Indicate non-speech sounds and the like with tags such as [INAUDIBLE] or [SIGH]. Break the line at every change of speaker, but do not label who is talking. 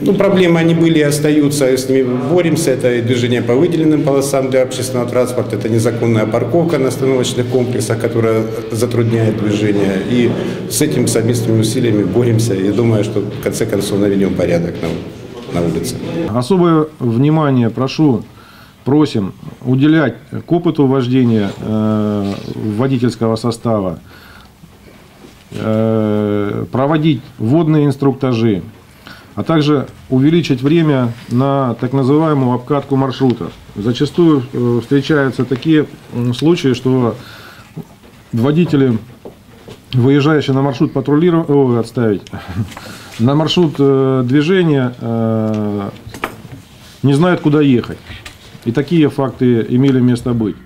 Ну, проблемы они были и остаются, с ними боремся. Это и движение по выделенным полосам для общественного транспорта, это незаконная парковка на остановочных комплексах, которая затрудняет движение. И с этим совместными усилиями боремся. Я думаю, что в конце концов наведем порядок на, на улице.
Особое внимание прошу, просим уделять к опыту вождения э, водительского состава, э, проводить водные инструктажи, а также увеличить время на так называемую обкатку маршрута. Зачастую э, встречаются такие случаи, что водители, выезжающие на маршрут патрулирования, ой, отставить, [LAUGHS] на маршрут э, движения э, не знают, куда ехать. И такие факты имели место быть.